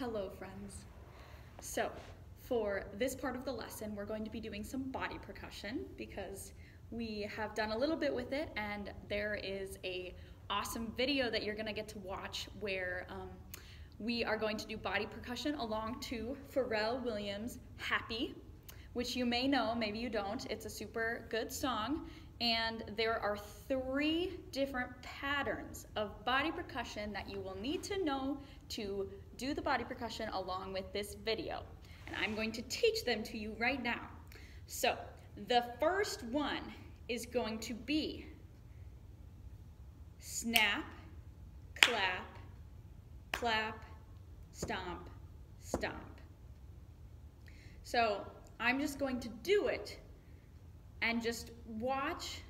Hello, friends. So, for this part of the lesson, we're going to be doing some body percussion because we have done a little bit with it and there is a awesome video that you're gonna get to watch where um, we are going to do body percussion along to Pharrell Williams' Happy, which you may know, maybe you don't. It's a super good song and there are three different patterns of body percussion that you will need to know to do the body percussion along with this video. And I'm going to teach them to you right now. So the first one is going to be snap, clap, clap, stomp, stomp. So I'm just going to do it and just watch.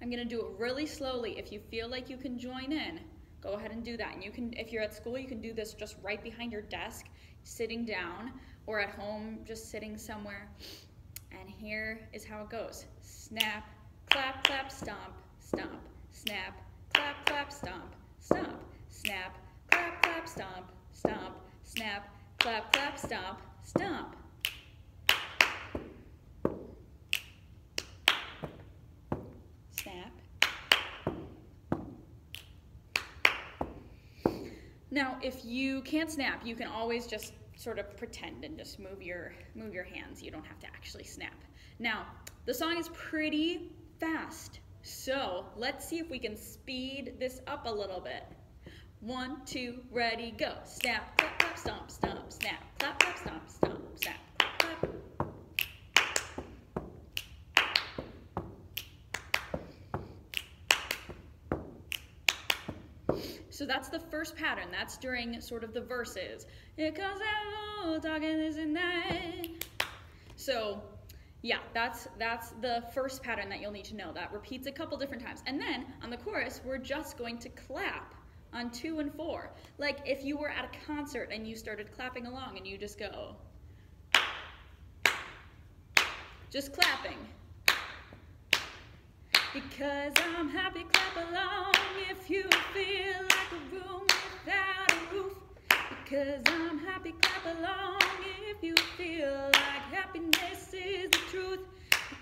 I'm gonna do it really slowly. If you feel like you can join in, go ahead and do that. And you can, if you're at school, you can do this just right behind your desk, sitting down, or at home, just sitting somewhere. And here is how it goes. Snap, clap, clap, stomp, stomp, snap, clap, clap, stomp, stomp, snap, clap, clap, stomp, stomp, snap, clap, clap, stomp, stomp. Now, if you can't snap, you can always just sort of pretend and just move your move your hands. You don't have to actually snap. Now, the song is pretty fast. So, let's see if we can speed this up a little bit. One, two, ready, go. Snap, clap, clap, stomp, stomp, snap, clap, clap, stomp, stomp, snap, So that's the first pattern. That's during sort of the verses. It goes out oh, talking this and that. So yeah, that's that's the first pattern that you'll need to know. That repeats a couple different times. And then on the chorus, we're just going to clap on two and four. Like if you were at a concert and you started clapping along and you just go, just clapping. Because I'm happy, clap along if you feel like a room without a roof. Because I'm happy, clap along if you feel like happiness is the truth.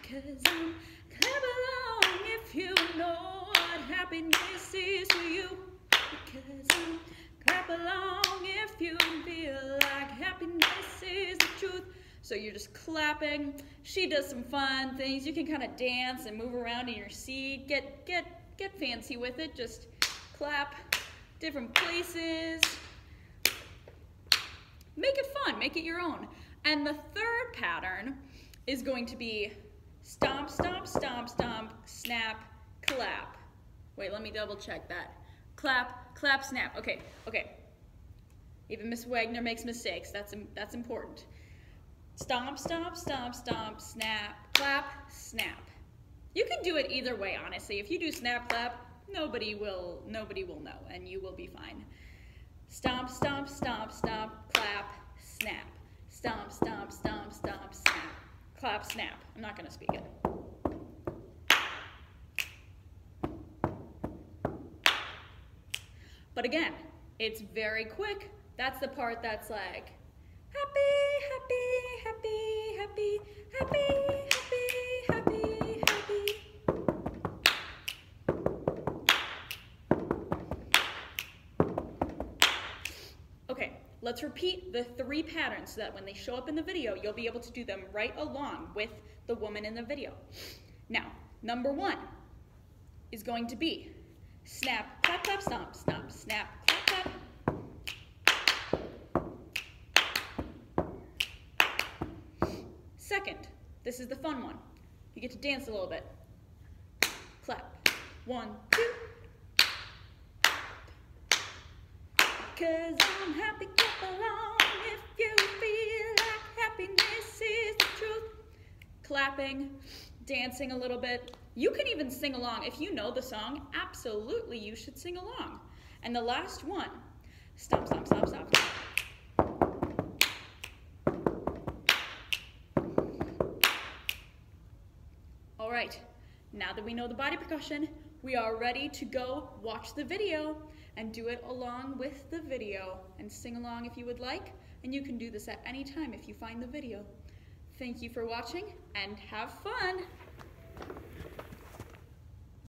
Because I'm clap along if you know what happiness is to you. Because I'm clap along if you feel So you're just clapping. She does some fun things. You can kind of dance and move around in your seat. Get get get fancy with it. Just clap different places. Make it fun. Make it your own. And the third pattern is going to be stomp, stomp, stomp, stomp, snap, clap. Wait, let me double check that. Clap, clap, snap. Okay, okay. Even Miss Wagner makes mistakes. That's, that's important. Stomp, stomp, stomp, stomp, snap, clap, snap. You can do it either way, honestly. If you do snap, clap, nobody will, nobody will know, and you will be fine. Stomp, stomp, stomp, stomp, clap, snap. Stomp, stomp, stomp, stomp, snap. Clap, snap. I'm not gonna speak it. But again, it's very quick. That's the part that's like, happy, happy, happy, happy, happy, happy, happy, happy. Okay, let's repeat the three patterns so that when they show up in the video, you'll be able to do them right along with the woman in the video. Now, number one is going to be snap, clap, clap, stomp, stomp, snap, this is the fun one. You get to dance a little bit. Clap. One, two. Cause I'm happy, clap along if you feel like happiness is the truth. Clapping, dancing a little bit. You can even sing along. If you know the song, absolutely you should sing along. And the last one, stomp, stomp, stomp, stomp. All right, now that we know the body percussion, we are ready to go watch the video and do it along with the video and sing along if you would like. And you can do this at any time if you find the video. Thank you for watching and have fun!